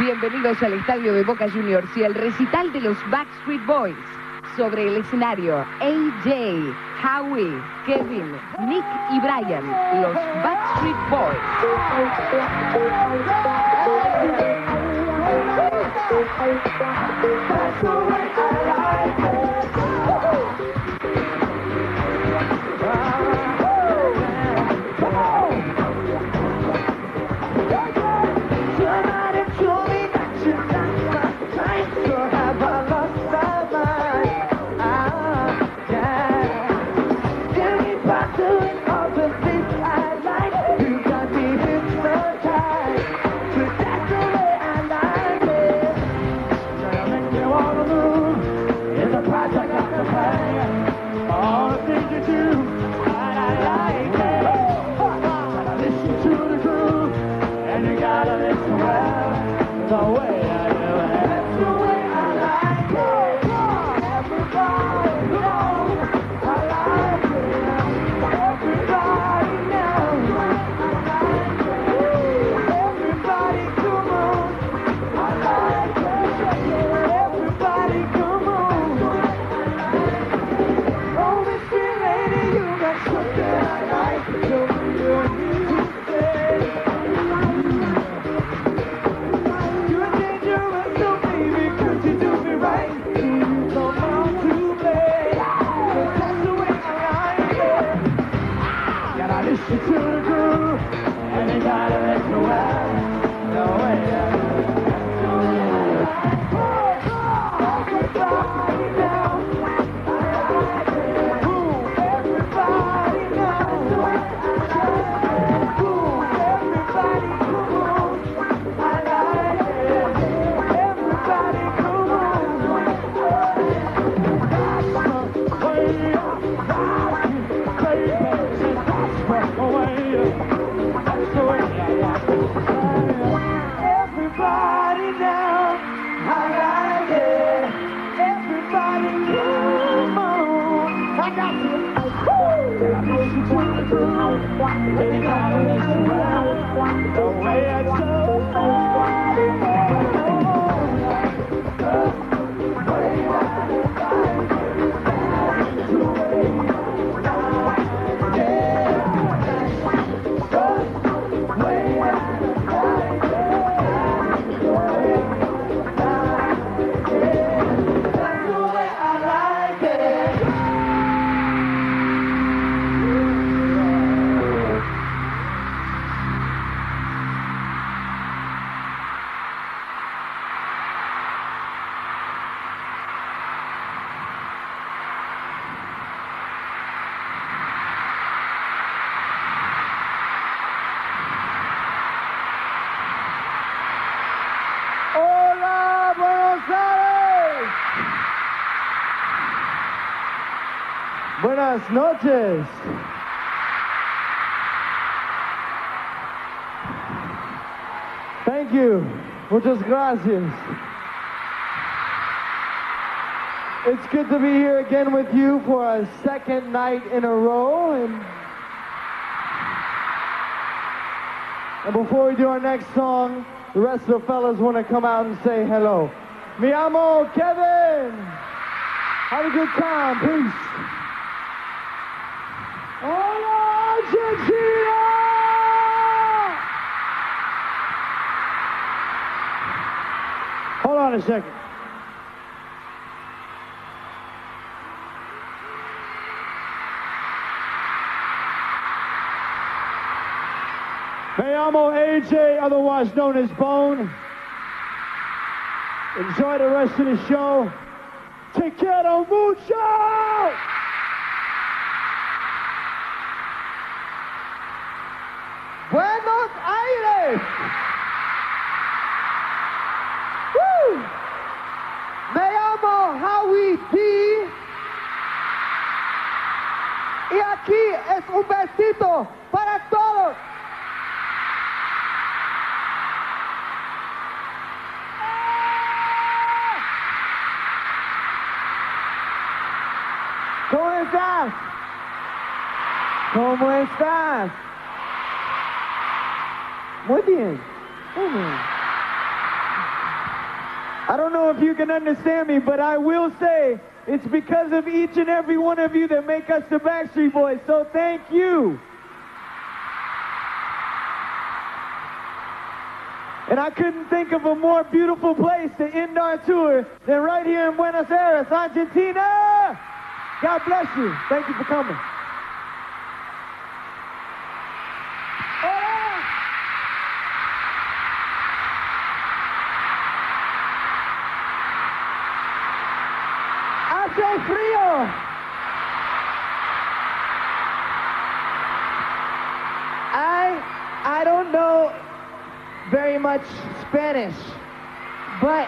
Bienvenidos al estadio de Boca Juniors y al recital de los Backstreet Boys. Sobre el escenario, AJ, Howie, Kevin, Nick y Brian, los Backstreet Boys. Hola, Buenas noches. Thank you. Muchas gracias. It's good to be here again with you for a second night in a row. And, and before we do our next song, the rest of the fellas want to come out and say hello. Mi amo Kevin. Have a good time. Peace. On a second. Me llamo AJ, otherwise known as Bone. Enjoy the rest of the show. Te quiero mucho! Buenos Aires! Woo! Me llamo Howie D. Y aquí es un besito para todos. ¿Cómo estás? ¿Cómo estás? Muy bien. Muy bien. I don't know if you can understand me, but I will say it's because of each and every one of you that make us the Backstreet Boys. So thank you. And I couldn't think of a more beautiful place to end our tour than right here in Buenos Aires, Argentina. God bless you. Thank you for coming. Hace frío. I I don't know very much Spanish, but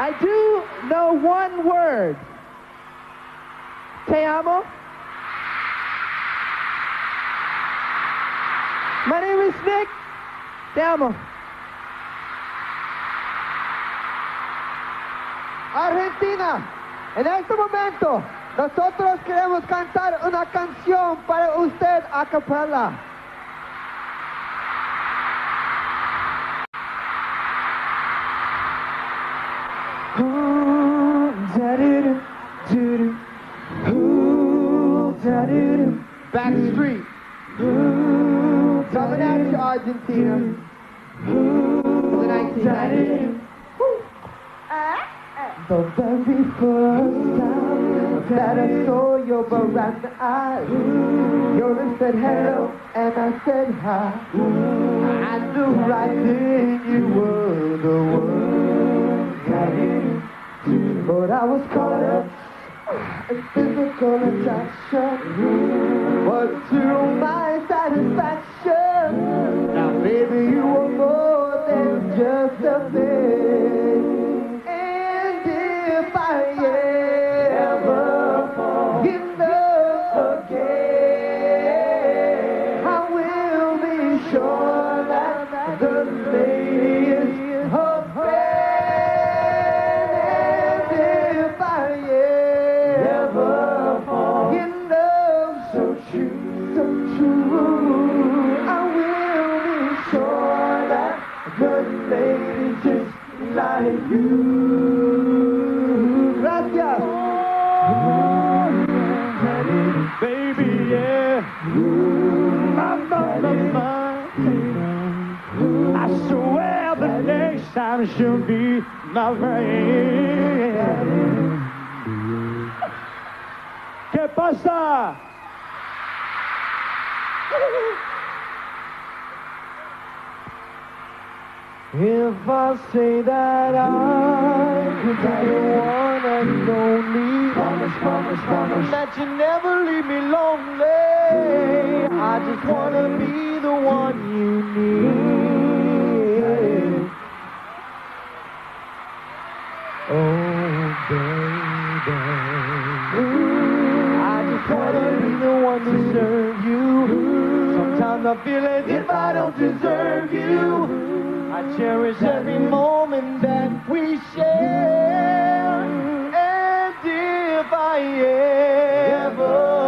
I do know one word. Te amo. My name is Nick. Te amo. Argentina, en este momento nosotros queremos cantar una canción para usted a capella. Backstreet. Coming out to Argentina. The 1990s. The very first time that I saw your veranda eyes, your lips said hello and I said hi. I knew right then you were the one. But I was caught up in physical attraction. But to my satisfaction, now baby you were more than just a thing. Time she'll be my friend. ¿Qué pasa? If I say that I could be the one and only, promise, promise, promise that you never leave me lonely. I just wanna be the one you need. Sometimes I feel as if I don't deserve you. I cherish every moment that we share. And if I ever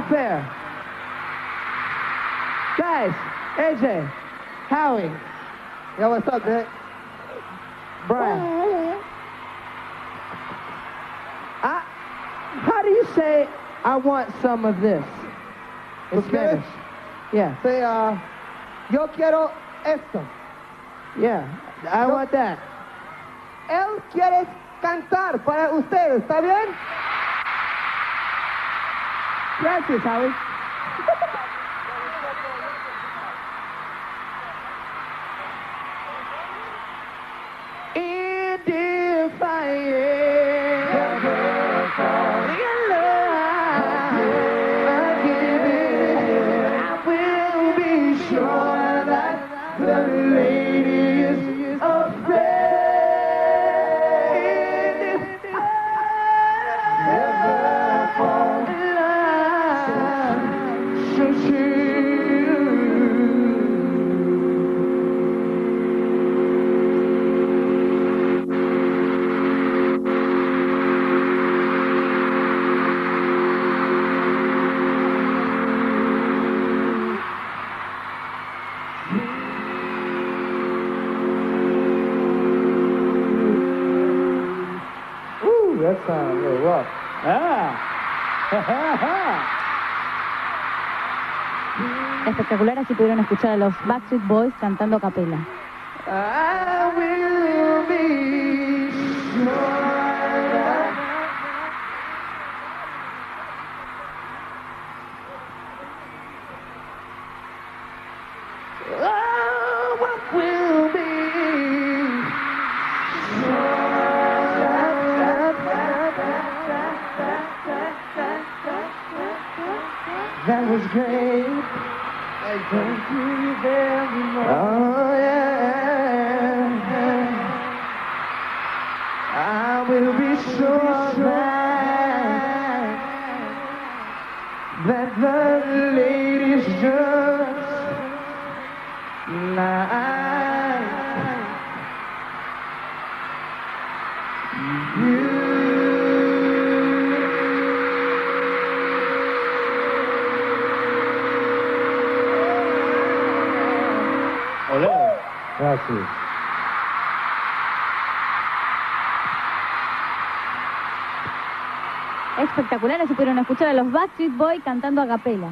out there. Guys, AJ, Howie. Yo, what's up, there? Brian. I, how do you say, I want some of this? In Spanish. Yeah. Say, uh, yo quiero esto. Yeah, I yo, want that. Él quiere cantar para ustedes, ¿está bien? practice, Howie. espectacular, así pudieron escuchar a los Backstreet Boys cantando a capela. be sure that, that the ladies just like you. Olé. Gracias. espectacular, así pudieron escuchar a los Backstreet Boys cantando a capela.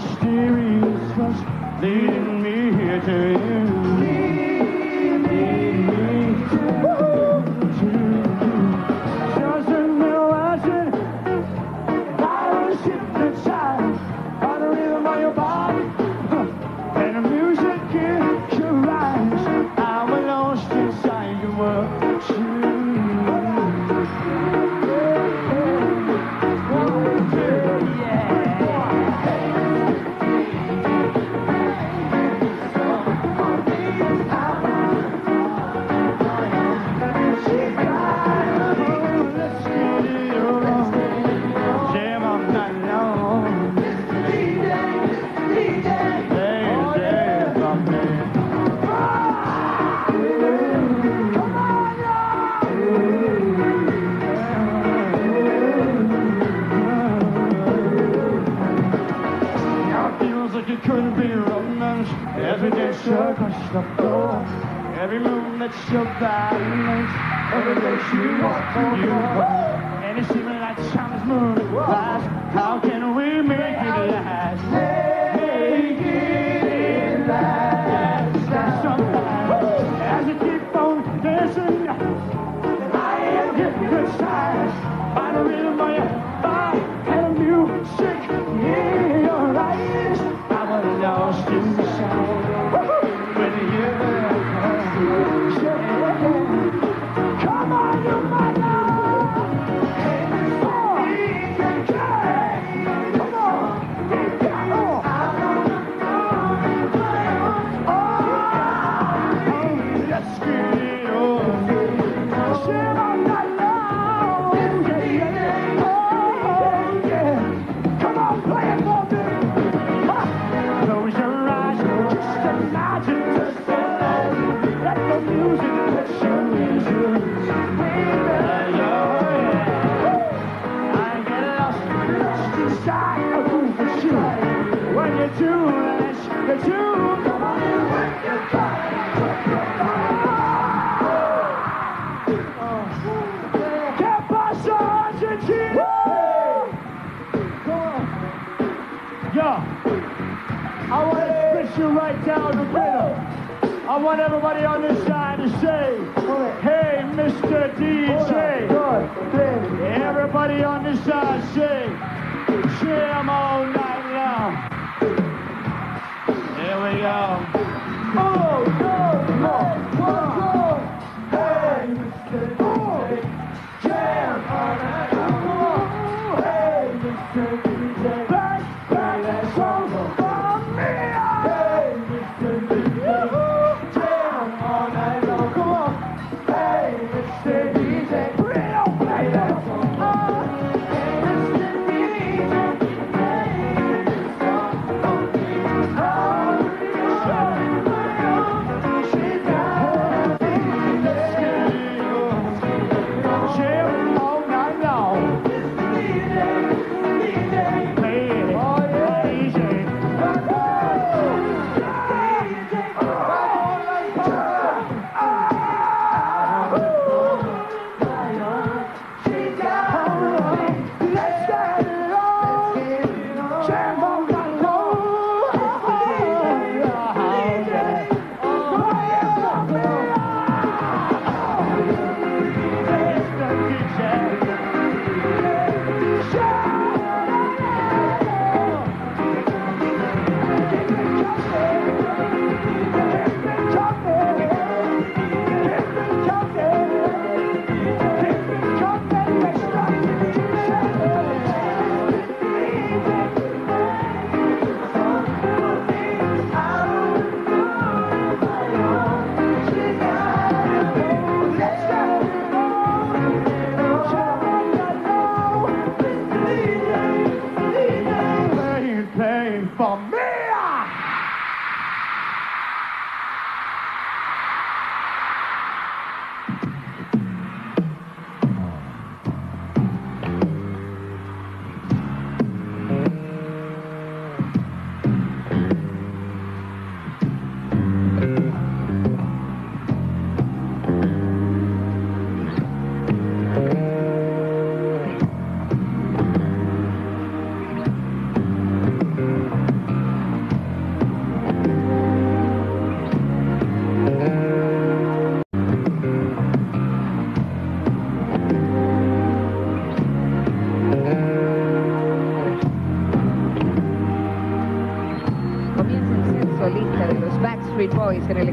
Mysterious leading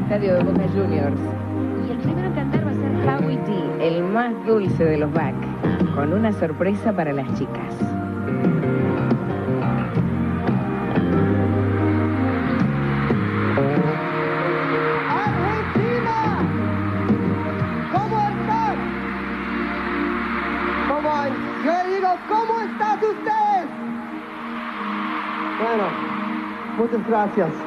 estadio de Boca Juniors. Y el primero en cantar va a ser Howie D, el más dulce de los Back, con una sorpresa para las chicas. Argentina, ¿cómo están? ¿Cómo hay? Yo le digo, ¿cómo están ustedes? Bueno, muchas gracias.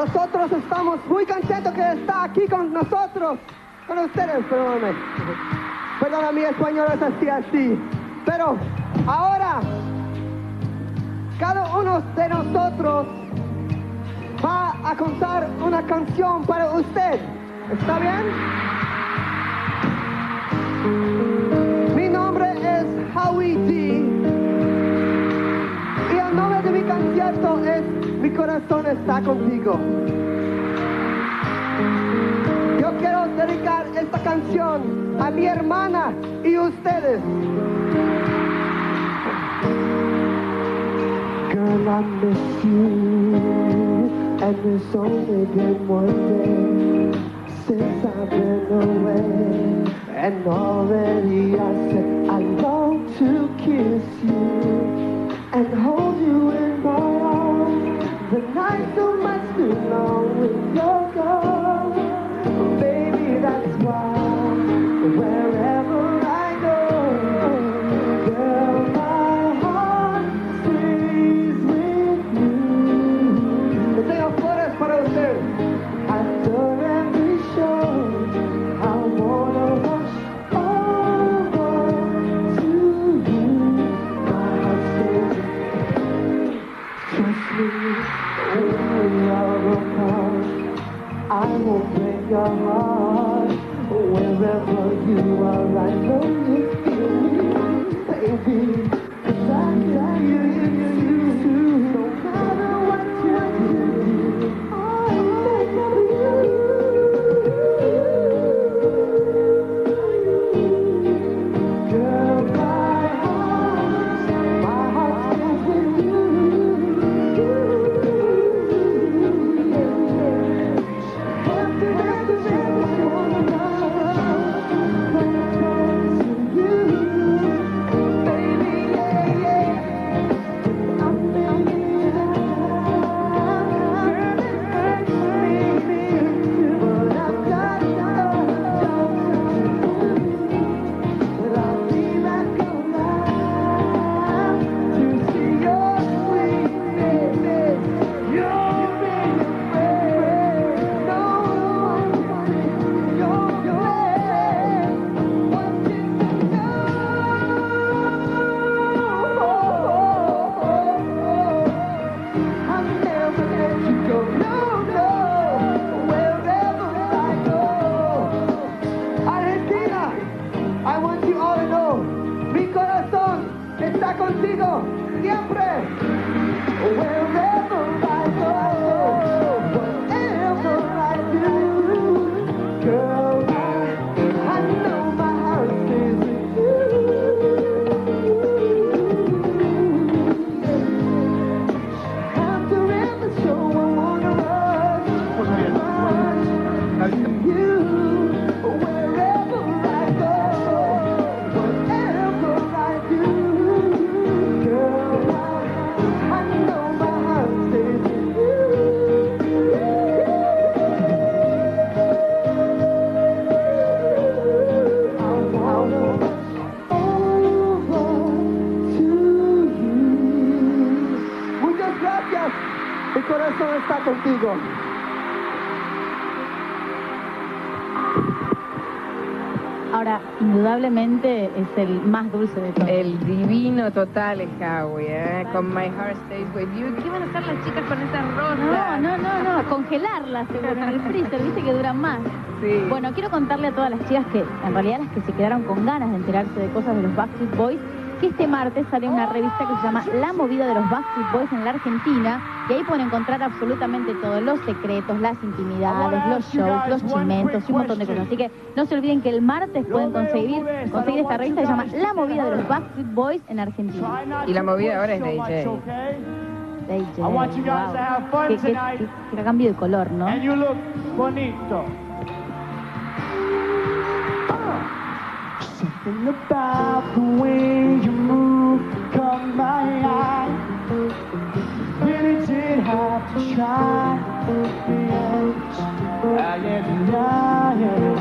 Nosotros estamos muy contentos que está aquí con nosotros, con ustedes, perdóname. Perdona, mi español es así, así. Pero ahora, cada uno de nosotros va a contar una canción para usted. ¿Está bien? Corazón está contigo. Yo quiero dedicar esta canción a mi hermana y ustedes. Girl, I miss you, and it's only been one day since I've been away. And already I said I long to kiss you and hold you in my arms. The night so much too long when you're gone, heart. Wherever you are, divino total es Howie, ¿eh? Con My Heart Stays With You. ¿Qué van a hacer las chicas con esas No, rosas? no, no, no, congelarla seguro en el freezer, viste que duran más. Sí. Bueno, quiero contarle a todas las chicas que, en realidad las que se quedaron con ganas de enterarse de cosas de los Backstreet Boys, que este martes sale una revista que se llama La movida de los Backstreet Boys en la Argentina, y ahí pueden encontrar absolutamente todo, los secretos, las intimidades, los shows, los chimentos y un montón de cosas. Así que no se olviden que el martes pueden conseguir, conseguir esta revista que se llama La movida de los Backstreet Boys en Argentina. Y la movida ahora es de AJ. DJ, I want you guys to have fun Qué- qué- tonight. qué- qué cambio de color, ¿no? And you look bonito. Something about the way you move caught my eye. Have to try. Yes, I am dying.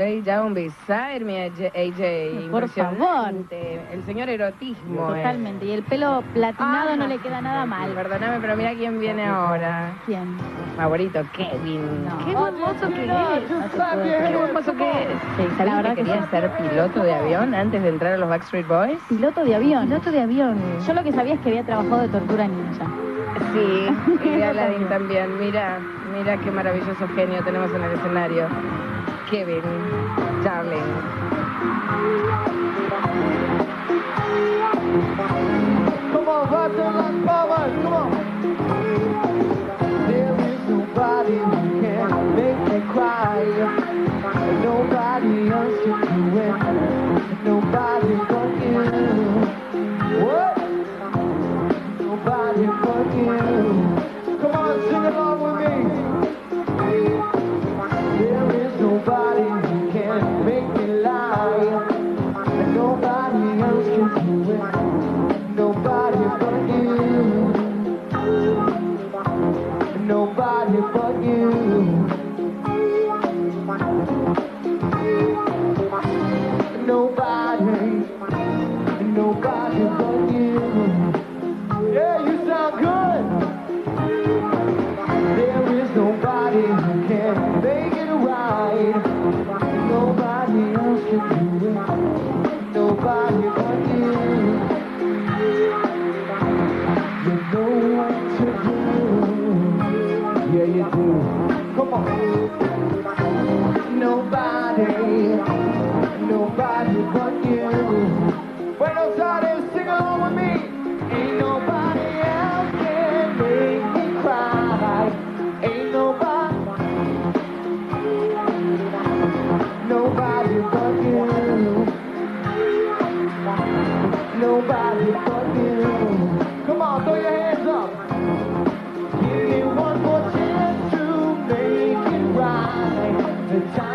¿Eh? Ay, Lay Down Beside Me, AJ. Por Impresionante. El señor erotismo. eh. Totalmente. Y el pelo platinado Ah, no le queda nada mal. Perdóname, pero mira quién viene ahora. ¿Quién? Favorito, Kevin. No. Qué hermoso que es. Qué hermoso que es. Sí, ¿Sabes la verdad que que quería ser piloto de avión antes de entrar a los Backstreet Boys? Piloto de avión. Piloto de avión. Yo lo que sabía es que había trabajado de tortura ninja. Sí, y Yo Aladdin también. Mira, mira qué maravilloso genio tenemos en el escenario. Kevin, darling. Come on, rock the like power, come on. There is nobody who can make me cry. Nobody else can do it. Come on. time.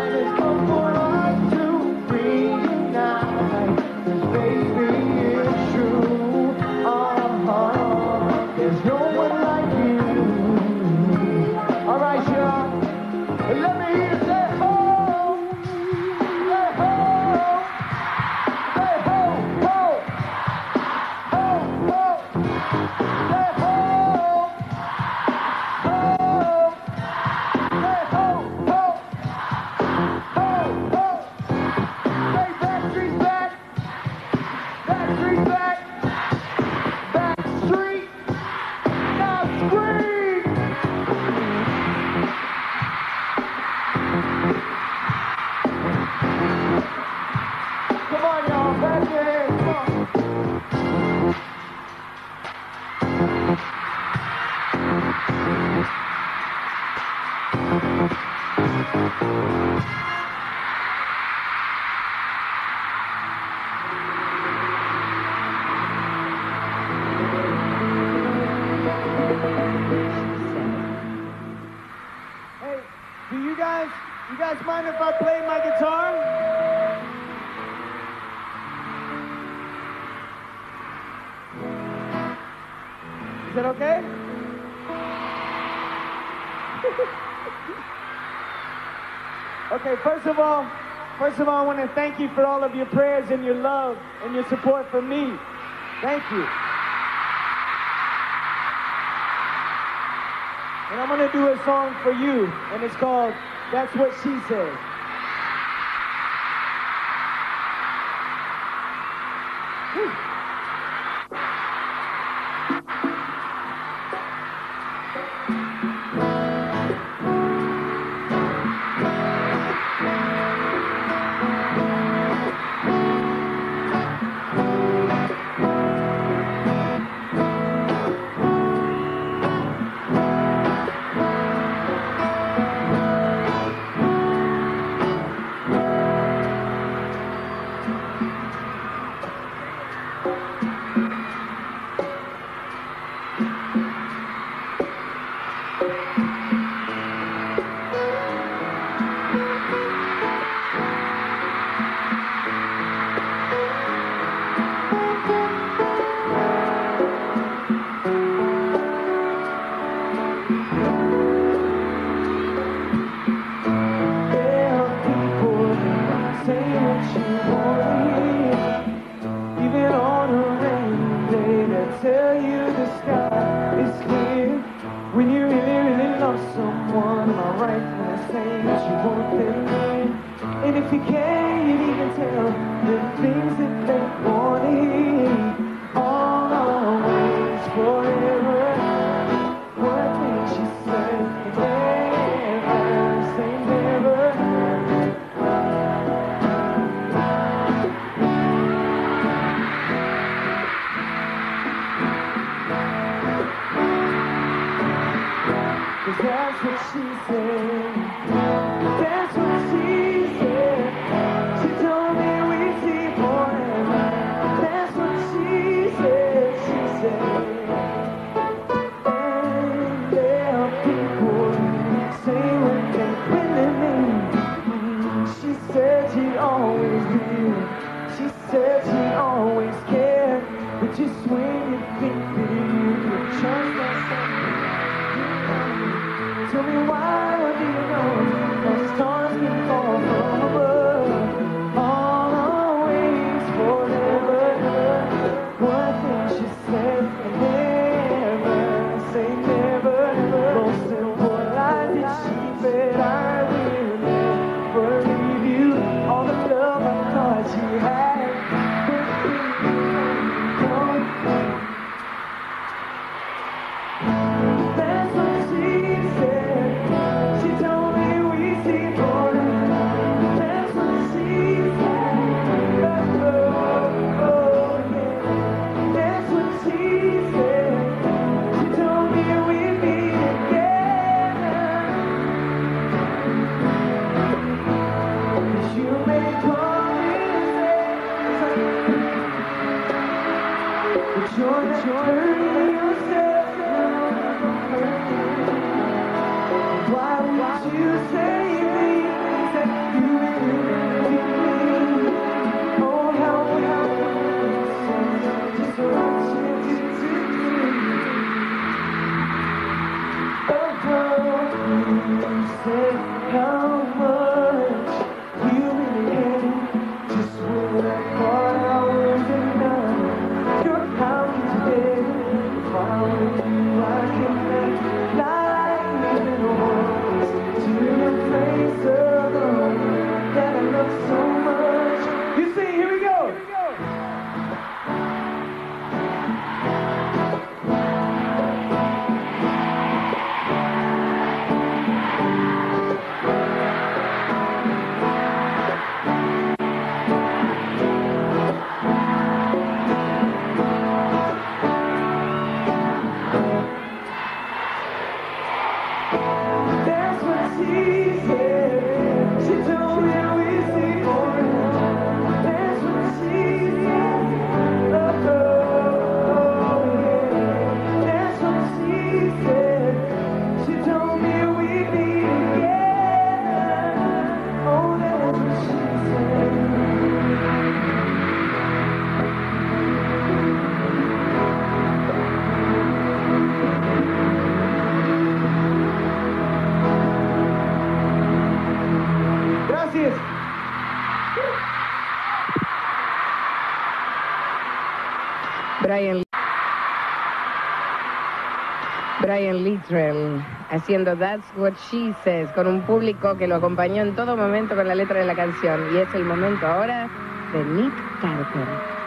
of all, first of all, I want to thank you for all of your prayers and your love and your support for me. Thank you. And I'm going to do a song for you, and it's called That's What She Said. Haciendo That's What She Says con un público que lo acompañó en todo momento con la letra de la canción. Y es el momento ahora de Nick Carter.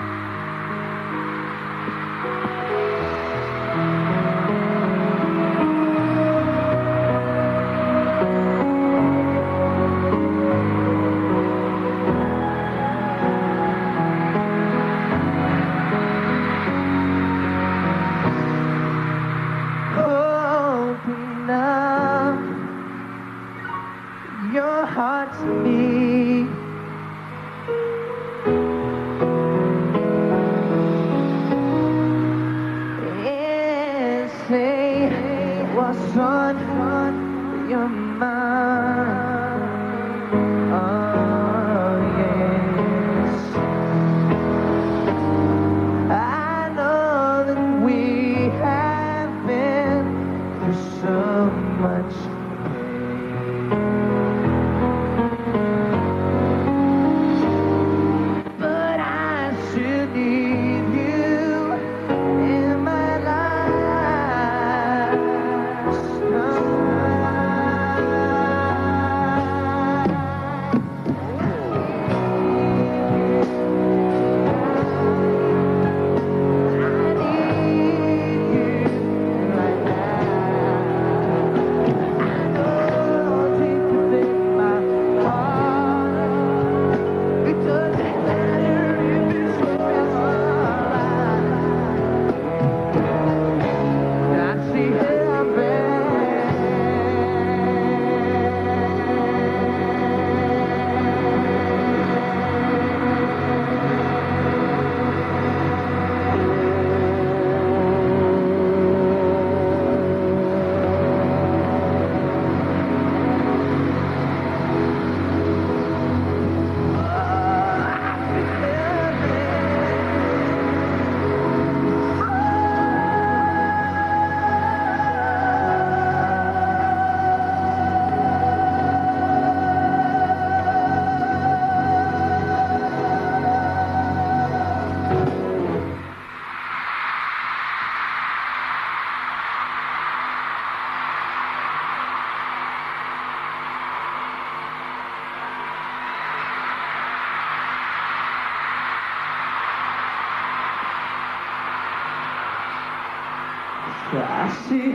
así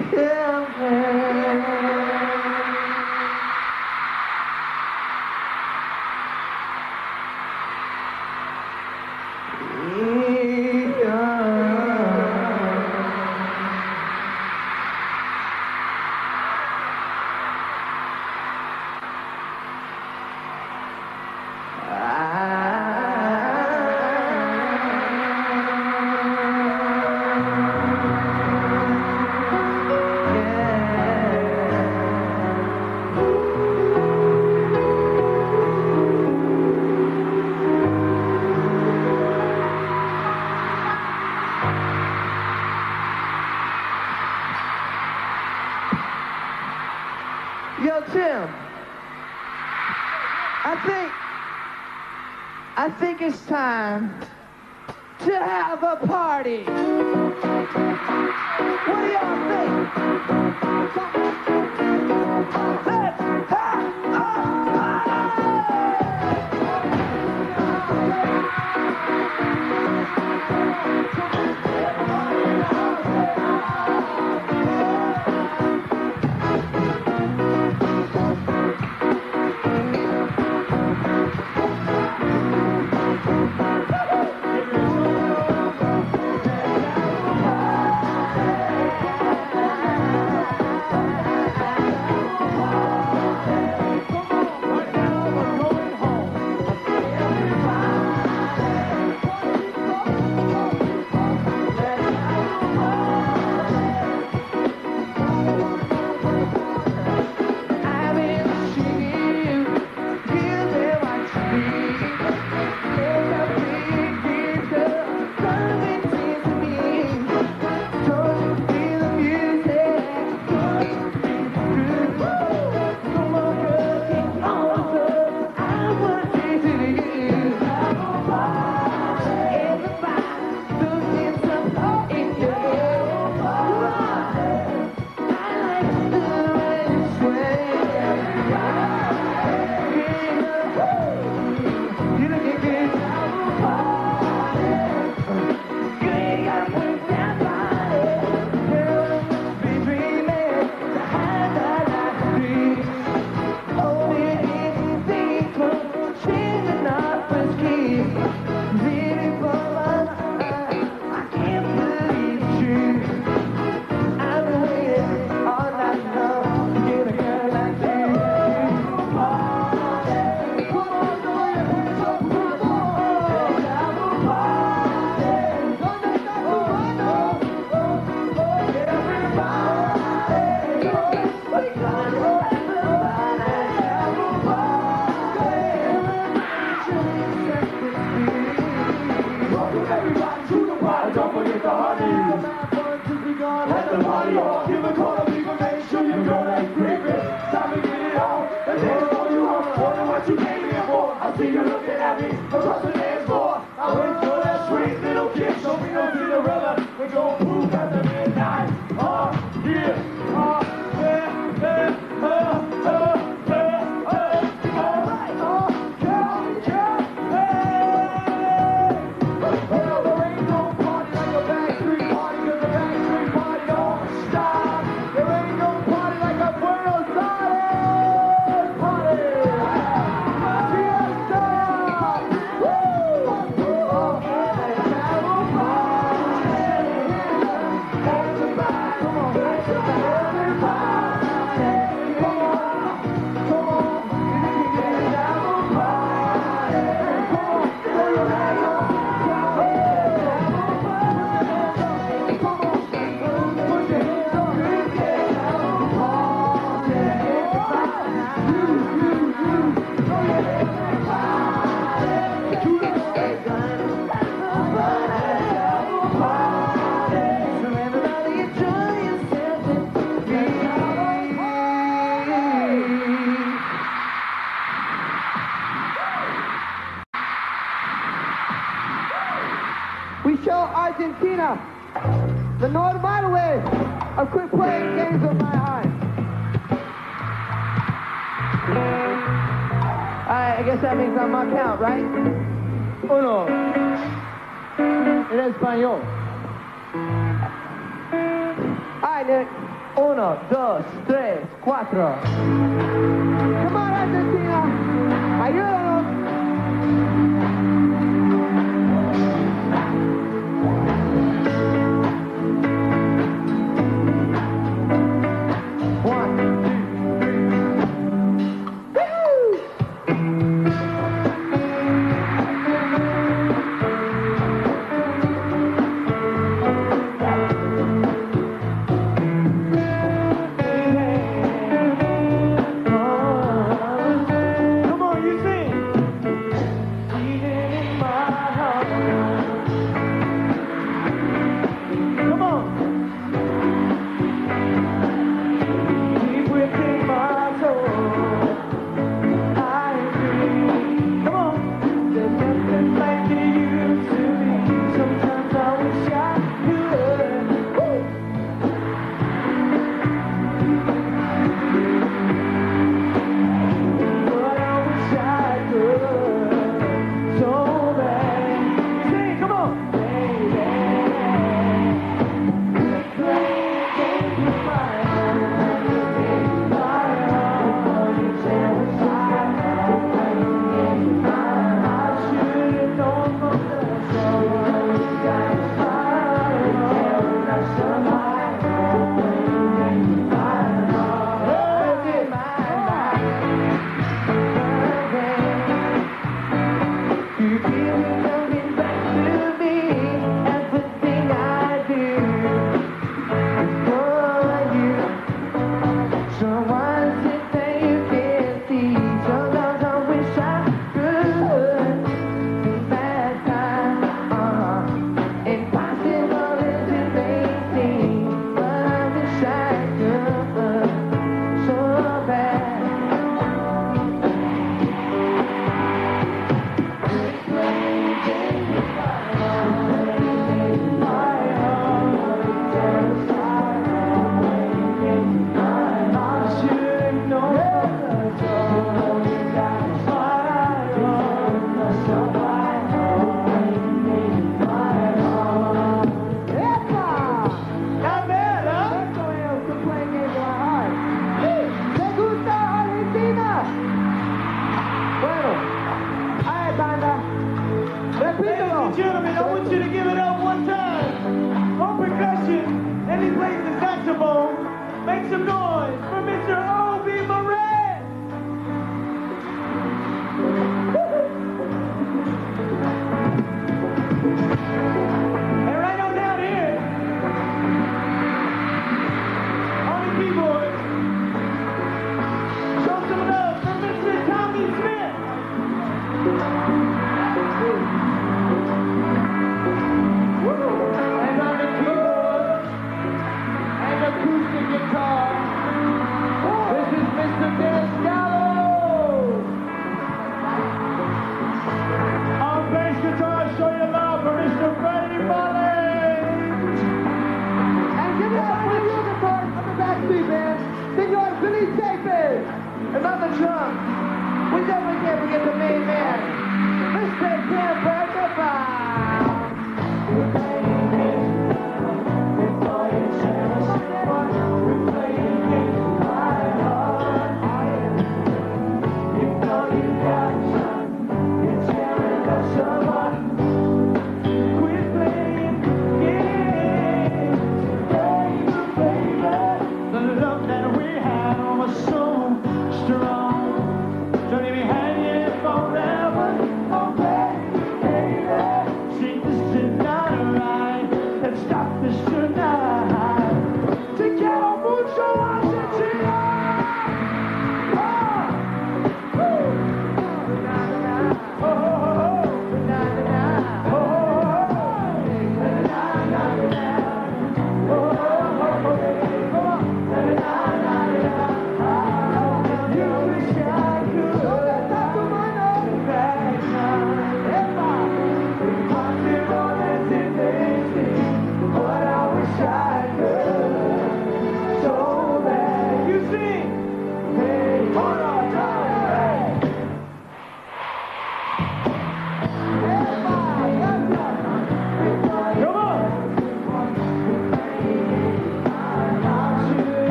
party. What do y'all think?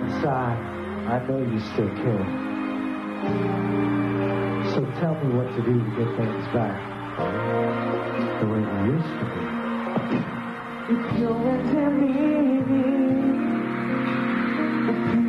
inside, I know you still care. So tell me what to do to get things back the way they used to be. If you're to me, if you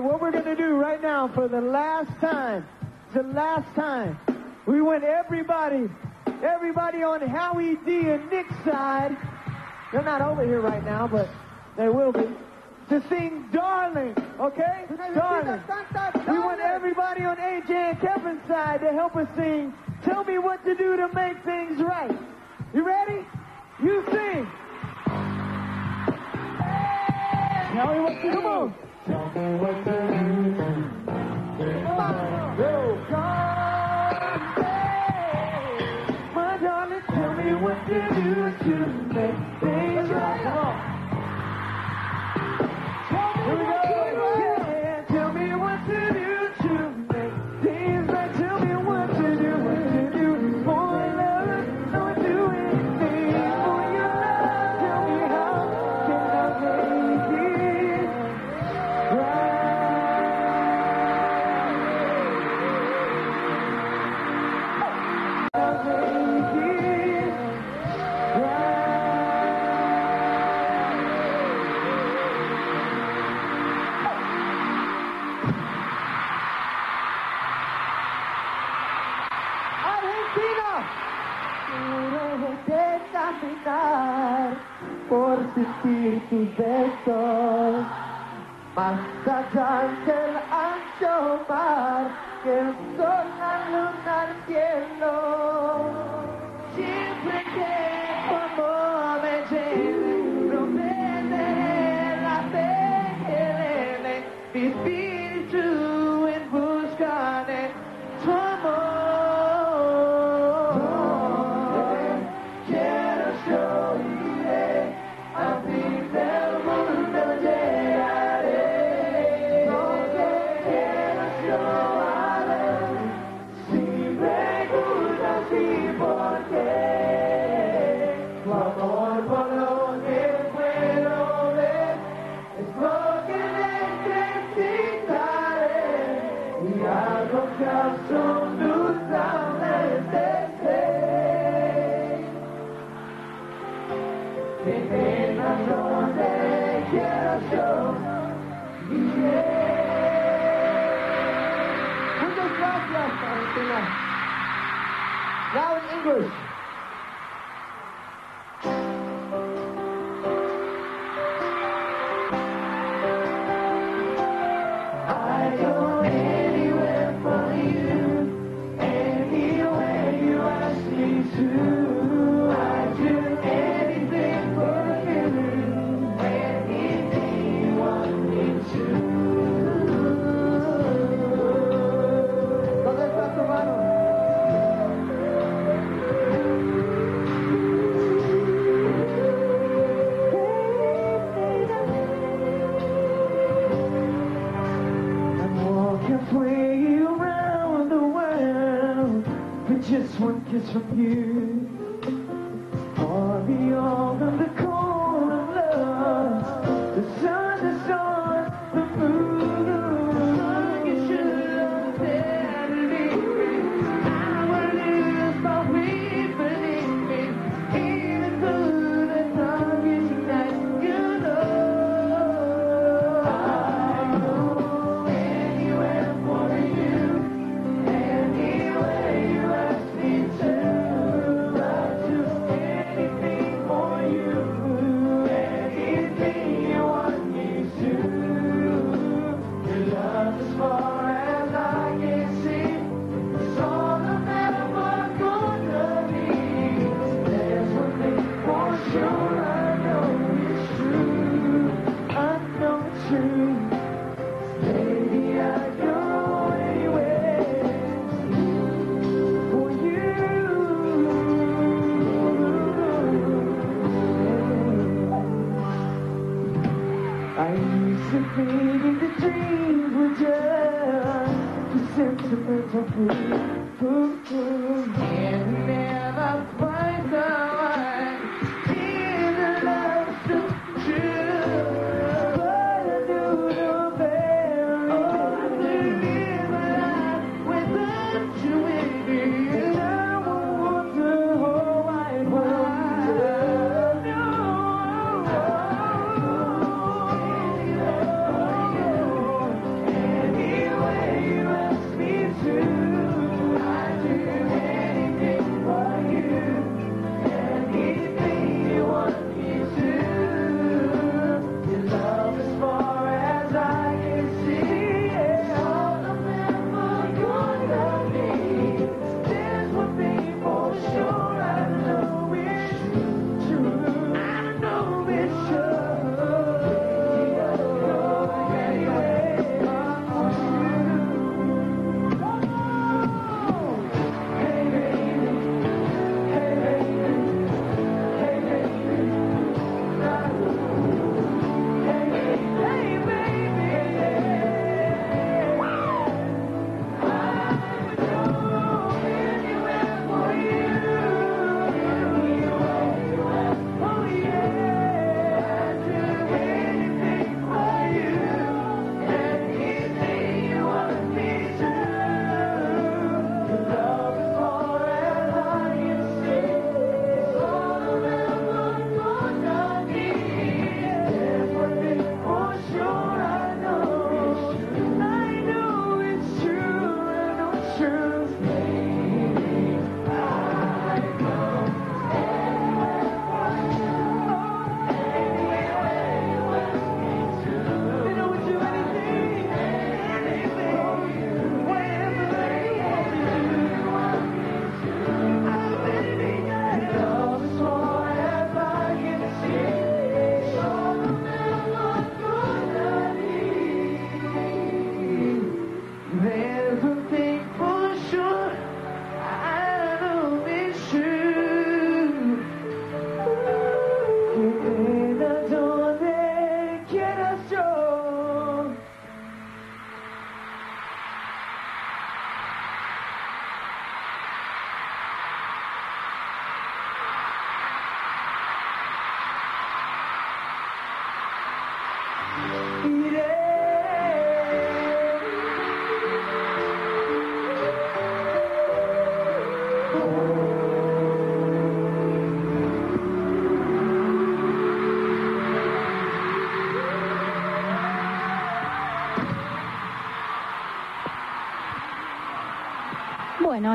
What we're going to do right now for the last time, the last time, we want everybody, everybody on Howie D and Nick's side, they're not over here right now, but they will be, to sing Darling, okay? Darling. We want everybody on AJ and Kevin's side to help us sing Tell Me What to Do to Make Things Right. You ready? You sing. Tell me what to do. Come on. Mama. un más allá del ancho mar que el sol, la luna, el cielo. Now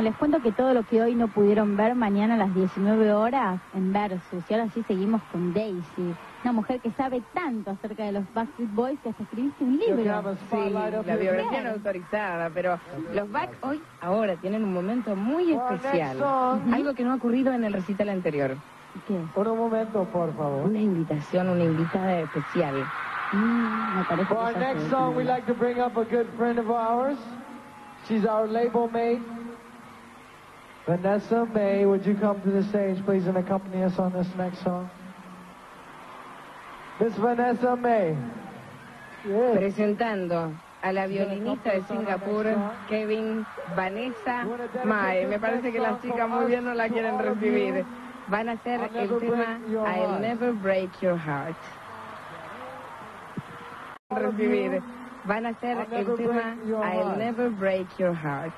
les cuento que todo lo que hoy no pudieron ver mañana a las 19 horas en Versus. Y ahora sí seguimos con Daisy, una mujer que sabe tanto acerca de los Backstreet Boys que hasta escribiste un libro. Sí, la biografía no autorizada, pero los Back hoy, ahora, tienen un momento muy especial. Algo que no ha ocurrido en el recital anterior. ¿Qué? Por un momento, por favor. Una invitación, una invitada especial. Mm, me parece For our next song, we'd like to bring up a good friend of ours. She's our label mate. Vanessa Mae, would you come to the stage, please, and accompany us on this next song? Miss Vanessa Mae. Yes. Presentando a la violinista de Singapur, Kevin Vanessa Mae. Me parece que las chicas muy bien no la quieren recibir. Van a hacer el tema I'll Never Break Your Heart. Recibir. Van a hacer el tema I'll Never Break Your Heart.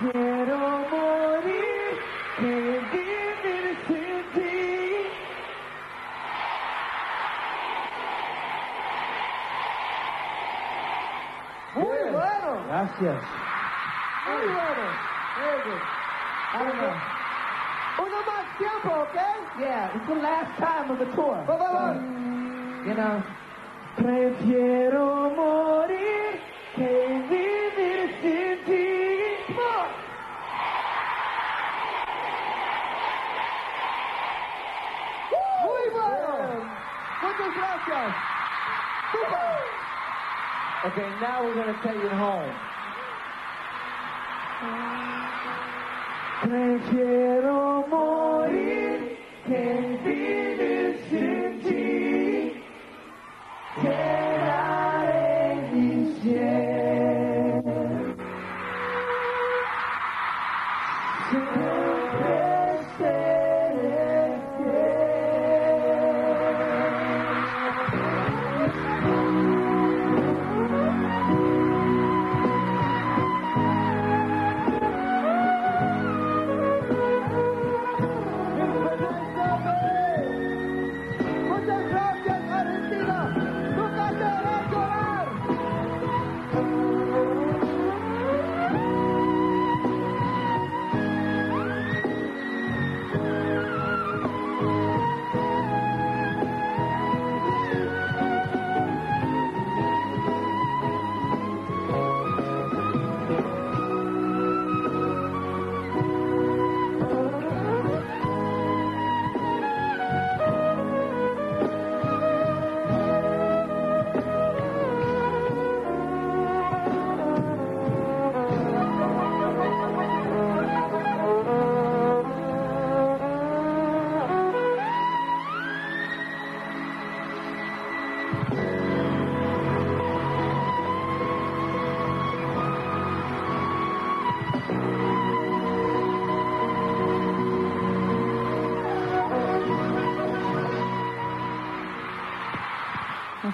quiero morir de vivir sin ti. Muy bueno. Gracias.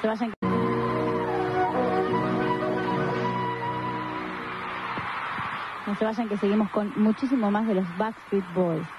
No se vayan que seguimos con muchísimo más de los Backstreet Boys.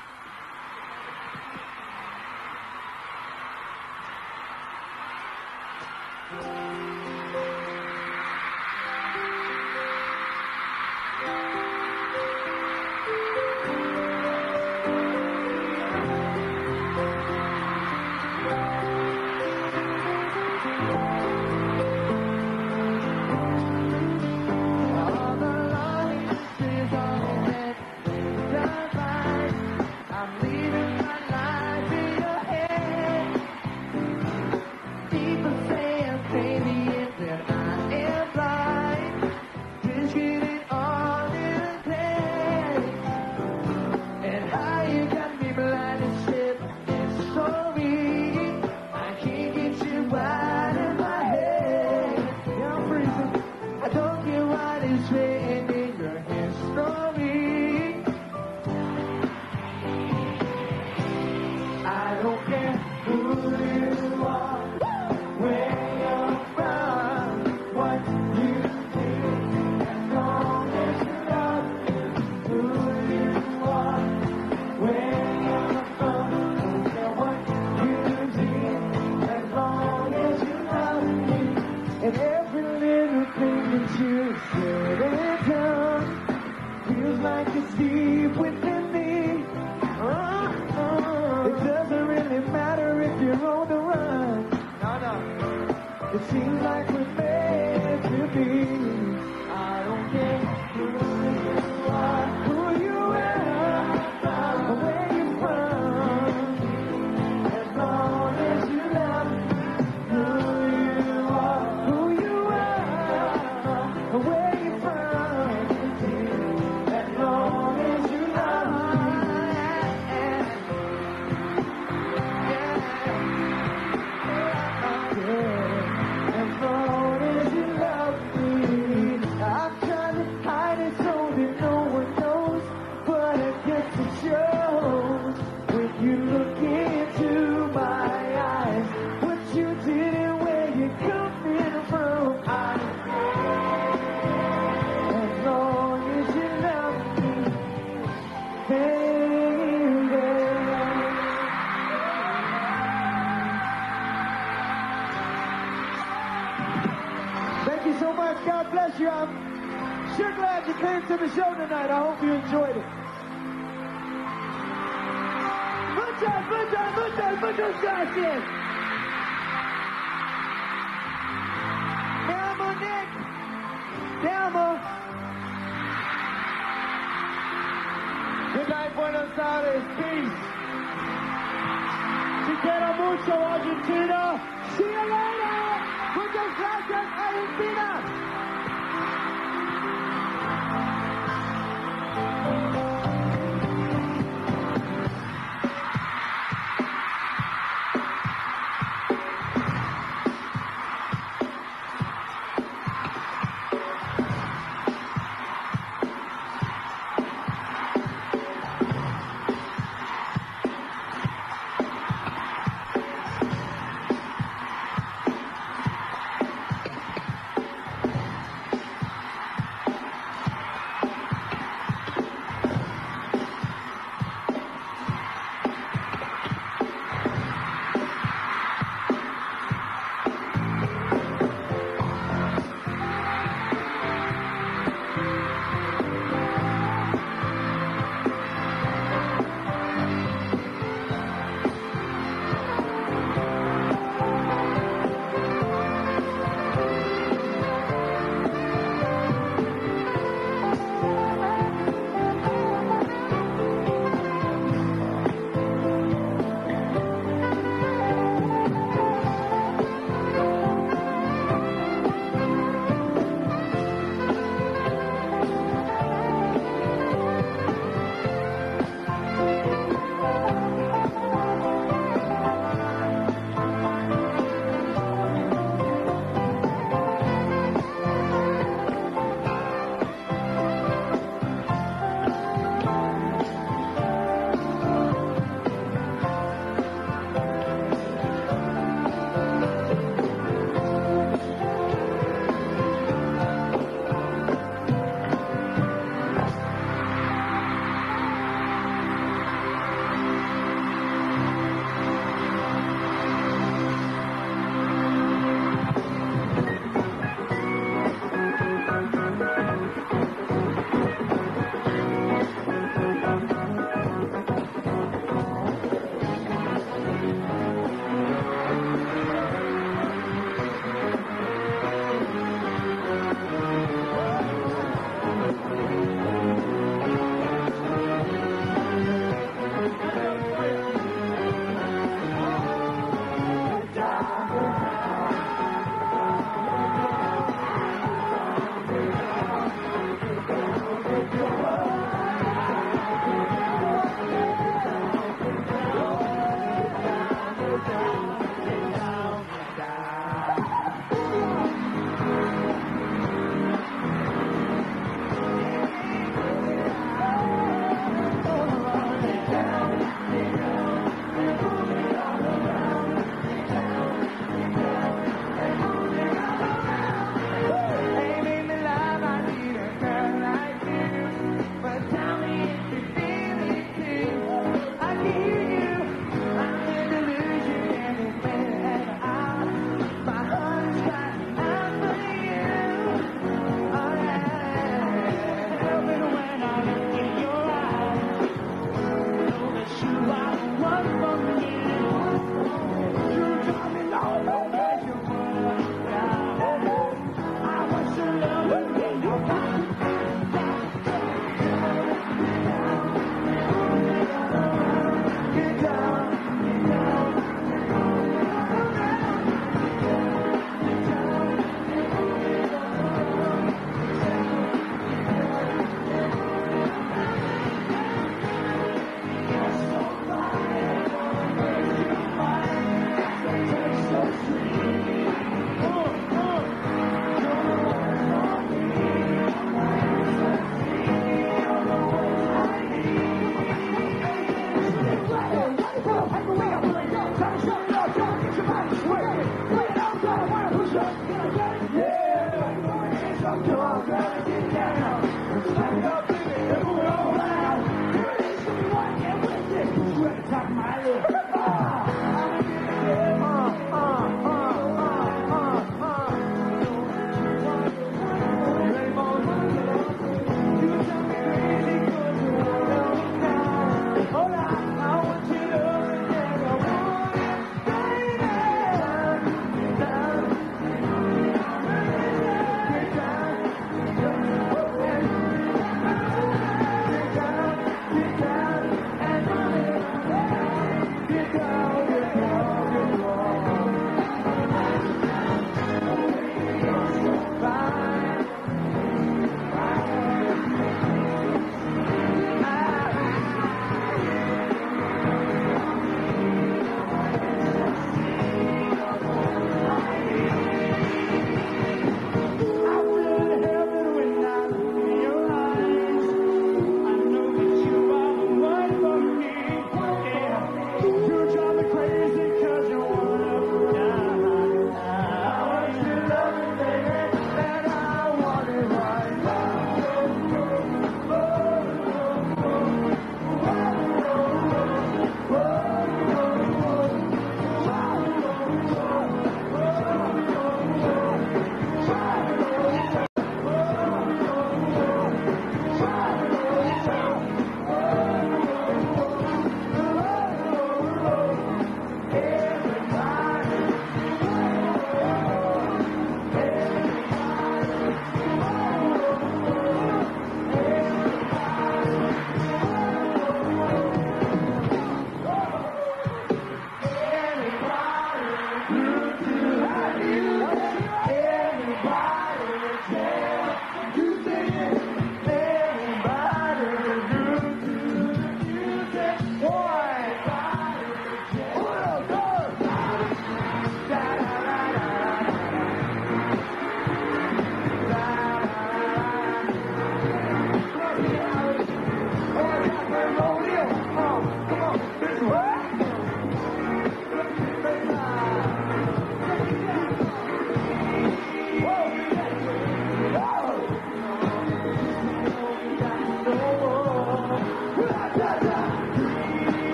Argentina. Bye.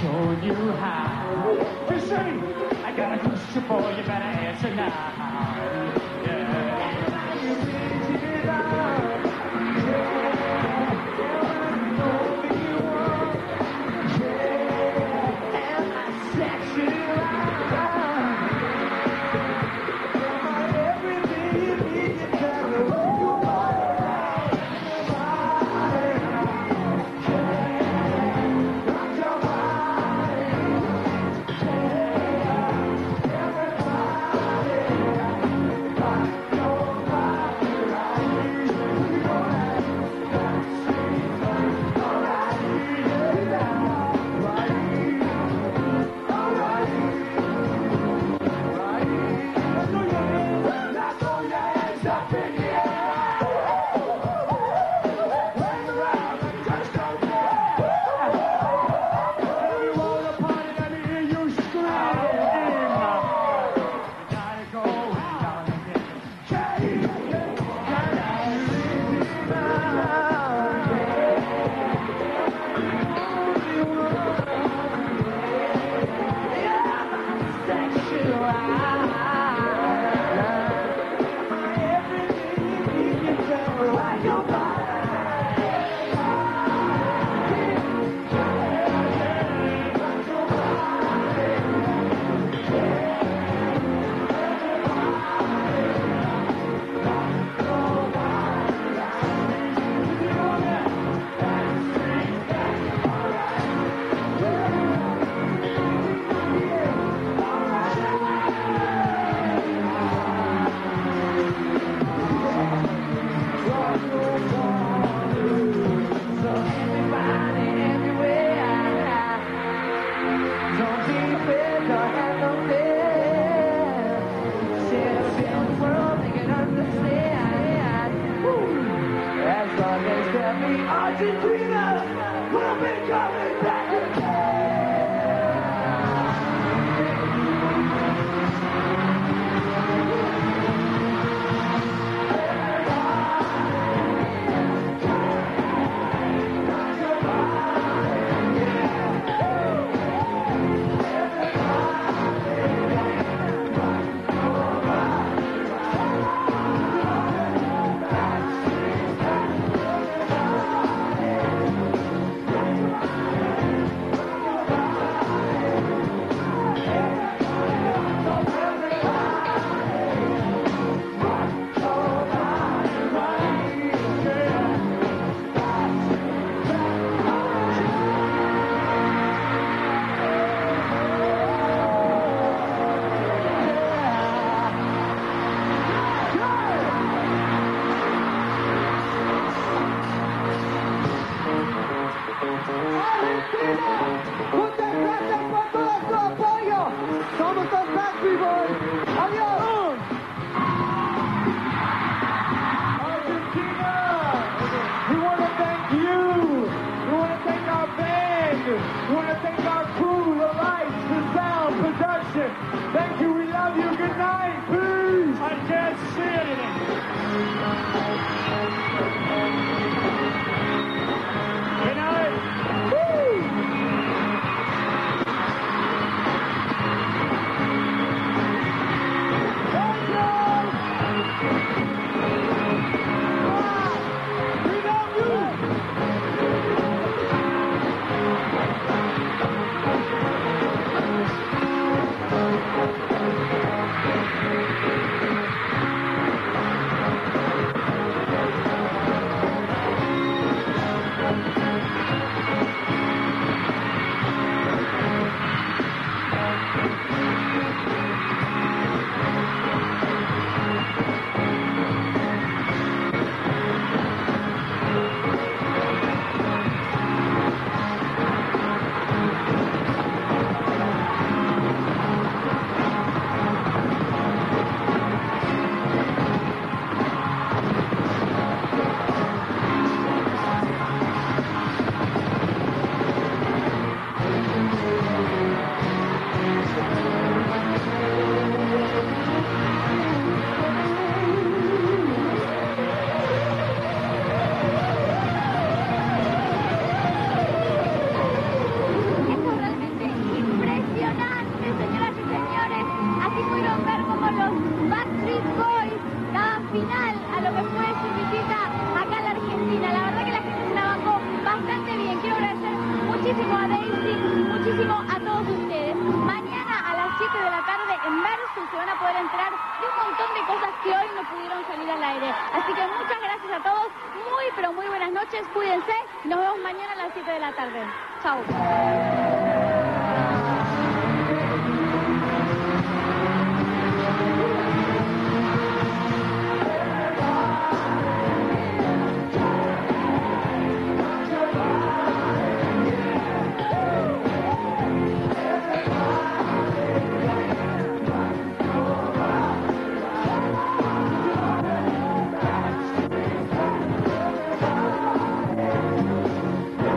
show you how. Just say, I got a question for you, better answer now.